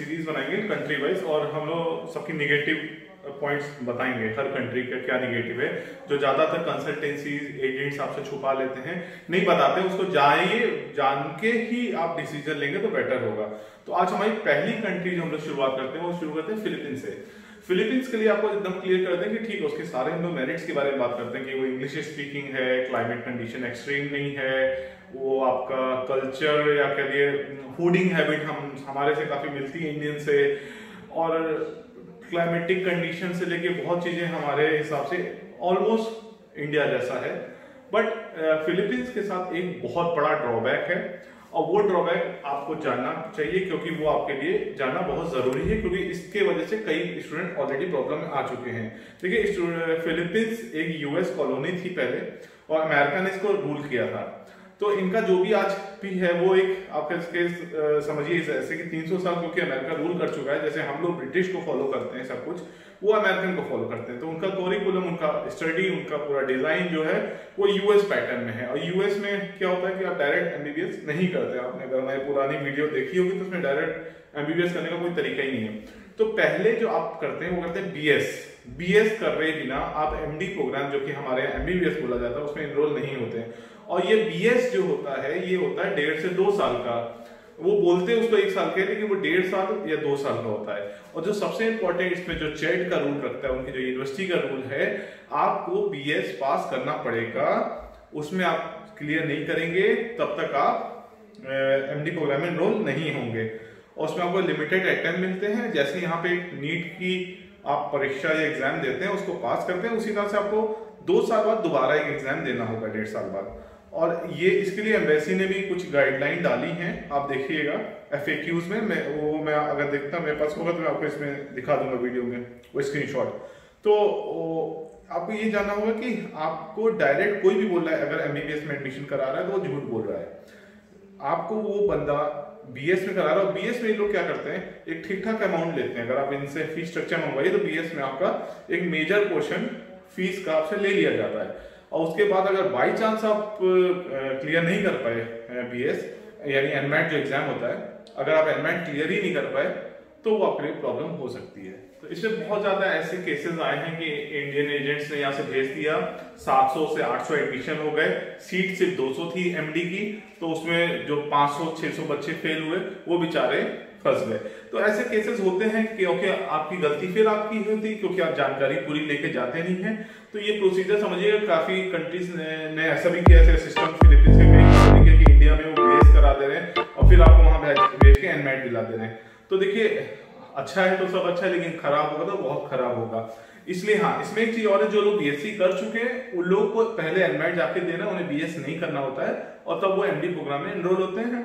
Series बनाएँगे country wise और हम लोग सबकी निगेटिव पॉइंट्स बताएँगे, हर कंट्री का क्या निगेटिव है, जो ज़्यादातर कंसल्टेंसी एजेंट्स आपसे छुपा लेते हैं, नहीं बताते, उसको जाइए जान के ही आप डिसीज़न लेंगे तो बेटर होगा। तो आज हमारी पहली कंट्री जो हम लोग शुरुआत करते हैं, वो शुरू करते हैं फिलीपींस से। फिलीपींस के लिए आपको एकदम क्लियर कर दें कि ठीक है, उसके सारे हम लोग मेरिट्स के बारे में बात करते हैं कि वो इंग्लिश स्पीकिंग है क्लाइमेट कंडीशन एक्सट्रीम नहीं है, वो आपका कल्चर या कह लिए फूडिंग हैबिट हम, हमारे से काफ़ी मिलती है इंडियन से। और क्लाइमेटिक कंडीशन से लेके बहुत चीज़ें हमारे हिसाब से ऑलमोस्ट इंडिया जैसा है। बट फिलीपींस के साथ एक बहुत बड़ा ड्रॉबैक है। और वो ड्रॉबैक आपको जानना चाहिए क्योंकि वो आपके लिए जानना बहुत ज़रूरी है क्योंकि इसके वजह से कई स्टूडेंट ऑलरेडी प्रॉब्लम में आ चुके हैं। देखिए फिलीपींस एक यूएस कॉलोनी थी पहले और अमेरिका ने इसको रूल किया था। तो इनका जो भी आज भी है, वो एक इसके समझिए ऐसे कि 300 साल, क्योंकि अमेरिका रूल कर चुका है, जैसे हम लोग ब्रिटिश को फॉलो करते हैं सब कुछ, वो अमेरिकन को फॉलो करते हैं। तो उनका कोरिकुलम उनका स्टडी उनका पूरा डिज़ाइन जो है, वो यूएस पैटर्न में है। और यूएस में क्या होता है कि आप डायरेक्ट एमबीबीएस नहीं करते आपने। अगर हमारी पुरानी वीडियो देखी होगी तो उसमें डायरेक्ट एमबीबीएस करने का कोई तरीका ही नहीं है। तो पहले जो आप करते हैं, वो करते हैं बीएस बीएस कर रहे बिना आप एमडी प्रोग्राम जो कि हमारे एमबीबीएस बोला जाता है, उसमें इनरोल नहीं होते और ये बीएस जो होता है, ये होता है डेढ़ से दो साल का। वो बोलते हैं उसको एक साल के लेकिन वो डेढ़ साल या दो साल का होता है। और जो सबसे इंपॉर्टेंट इसमें जो चेड का रूल रखता है, उनकी जो यूनिवर्सिटी का रूल है, आपको बीएस पास करना पड़ेगा। उसमें आप क्लियर नहीं करेंगे, तब तक आप एमडी प्रोग्राम में एनरोल नहीं होंगे। और उसमें आपको लिमिटेड अटेम्प मिलते हैं, जैसे यहाँ पे नीट की आप परीक्षा या एग्ज़ाम देते हैं, उसको पास करते हैं, उसी तरह से आपको दो साल बाद दोबारा एक एग्ज़ाम देना होगा, डेढ़ साल बाद। और ये इसके लिए एम्बेसी ने भी कुछ गाइडलाइन डाली हैं। आप देखिएगा एफ़ में। मैं, वो मैं अगर देखता, मेरे पास होगा तो मैं आपको इसमें दिखा दूँगा वीडियो में, वो स्क्रीनशॉट तो आपको ये जानना होगा कि आपको डायरेक्ट कोई भी बोल रहा है, अगर एमबीबीएस में एडमिशन करा रहा है तो वो झूठ बोल रहा है। आपको वो बंदा बीएस में करा रहा है बी एस में लोग क्या करते हैं, एक ठीक ठाक अमाउंट लेते हैं। अगर आप इनसे फ़ीस स्ट्रक्चर मंगवाइए तो बीएस में आपका एक मेजर पोर्शन फ़ीस का आपसे ले लिया जाता है। और उसके बाद अगर बाई चांस आप क्लियर नहीं कर पाए बीएस यानी एनमेट जो एग्ज़ाम होता है, अगर आप एनमेट क्लियर ही नहीं कर पाए तो वो आपके लिए प्रॉब्लम हो सकती है। तो इसमें बहुत ज़्यादा ऐसे केसेस आए हैं कि इंडियन एजेंट्स ने यहाँ से भेज दिया 700 से 800 एडमिशन हो गए सीट सिर्फ़ 200 थी एमडी की तो उसमें जो 500 600 बच्चे फेल हुए, वो बेचारे फंस गए तो ऐसे केसेस होते हैं क्योंकि आपकी गलती फिर आपकी होती क्योंकि आप जानकारी पूरी लेके जाते नहीं है। तो ये प्रोसीजर समझिएगा काफ़ी कंट्रीज़ ने, ऐसा भी किया सिस्टम फिलीपींस के कई किया कि इंडिया में वो बेस करा दे रहे हैं और फिर आपको वहाँ भेज के एनमेट दिला दे रहे। हैं तो देखिए अच्छा है तो सब अच्छा है लेकिन खराब होगा तो बहुत खराब होगा। इसलिए हाँ इसमें एक चीज़ और है जो लोग बीएससी कर चुके हैं उन लोग को पहले एनमेट जाके देना उन्हें बीएस नहीं करना होता है और तब वो एमडी प्रोग्राम में एनरोल होते हैं।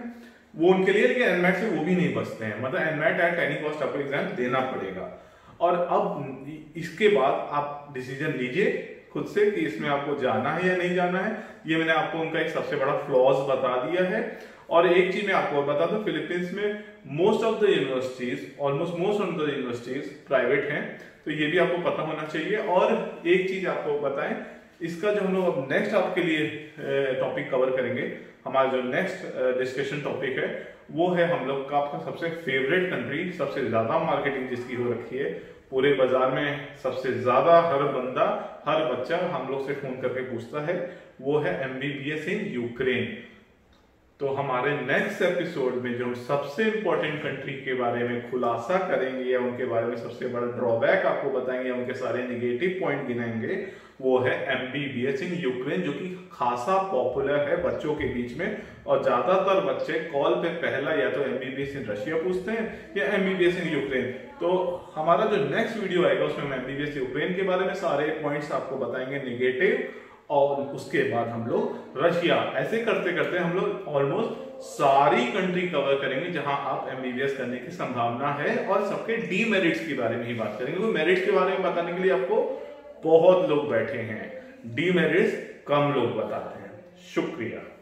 वो उनके लिए, लेकिन एनमेट से वो भी नहीं बचते हैं। मतलब एनमेट एट एनी कॉस्ट आपको एग्ज़ाम देना पड़ेगा। और अब इसके बाद आप डिसीज़न लीजिए खुद से कि इसमें आपको जाना है या नहीं जाना है। ये मैंने आपको उनका एक सबसे बड़ा फ्लॉज बता दिया है। और एक चीज़ मैं आपको बता दूँ फिलीपींस में most of the universities almost most of the universities private हैं। तो ये भी आपको पता होना चाहिए। और एक चीज़ आपको बताएँ, इसका जो हम लोग अब नेक्स्ट आपके लिए टॉपिक कवर करेंगे हमारा जो नेक्स्ट डिस्कशन टॉपिक है, वो है हम लोग का आपका सबसे फेवरेट कंट्री सबसे ज़्यादा मार्केटिंग जिसकी हो रखी है, पूरे बाज़ार में सबसे ज़्यादा हर बंदा, हर बच्चा हम लोग से फ़ोन करके पूछता है, वो है एमबीबीएस इन यूक्रेन तो हमारे नेक्स्ट एपिसोड में जो हम सबसे इंपॉर्टेंट कंट्री के बारे में खुलासा करेंगे या उनके बारे में सबसे बड़ा ड्रॉबैक आपको बताएँगे उनके सारे निगेटिव पॉइंट गिनाएँगे, वो है एमबीबीएस इन यूक्रेन जो कि खासा पॉपुलर है बच्चों के बीच में। और ज़्यादातर बच्चे कॉल पे पहला या तो एमबीबीएस इन रशिया पूछते हैं या एमबीबीएस इन यूक्रेन तो हमारा जो नेक्स्ट वीडियो आएगा, उसमें हम एमबीबीएस यूक्रेन के बारे में सारे पॉइंट्स आपको बताएँगे निगेटिव और उसके बाद हम लोग रशिया। ऐसे करते करते हम लोग ऑलमोस्ट सारी कंट्री कवर करेंगे जहाँ आप एमबीबीएस करने की संभावना है और सबके डीमेरिट्स के बारे में ही बात करेंगे। क्योंकि मेरिट्स के बारे में बताने के लिए आपको बहुत लोग बैठे हैं। डीमेरिट्स कम लोग बताते हैं। शुक्रिया।